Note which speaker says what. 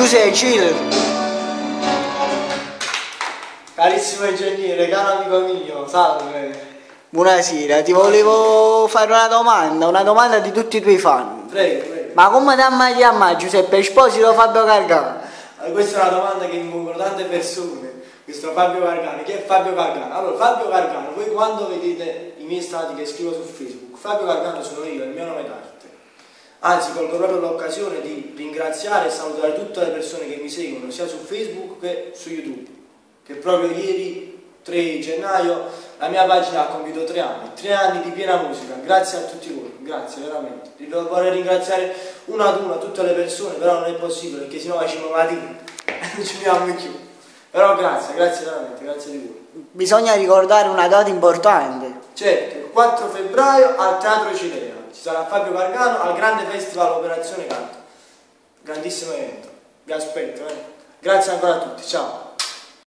Speaker 1: sei chill.
Speaker 2: Carissimo ingegnere, caro amico mio, salve.
Speaker 1: Buonasera, ti volevo fare una domanda, una domanda di tutti i tuoi fan.
Speaker 2: Prego, prego.
Speaker 1: Ma come ti mai chiama Giuseppe Esposito Fabio Gargano?
Speaker 2: Allora, questa è una domanda che mi pongono tante persone. Questo Fabio Gargano, chi è Fabio Gargano? Allora, Fabio Gargano, voi quando vedete i miei stati che scrivo su Facebook, Fabio Gargano sono io, il mio nome d'arte. Anzi, colgo proprio l'occasione di ringraziare e salutare tutte le persone che mi seguono, sia su Facebook che su YouTube. Che proprio ieri, 3 gennaio, la mia pagina ha compiuto tre anni, tre anni di piena musica. Grazie a tutti voi, grazie veramente. Vorrei ringraziare una ad una tutte le persone, però non è possibile perché sennò facciamo mattina, non ci vediamo più. Però grazie, grazie veramente, grazie di voi.
Speaker 1: Bisogna ricordare una data importante.
Speaker 2: Certo, il 4 febbraio al Teatro Cilea ci sarà Fabio Gargano al grande festival Operazione Canto. Grandissimo evento, vi aspetto. Eh. Grazie ancora a tutti, ciao.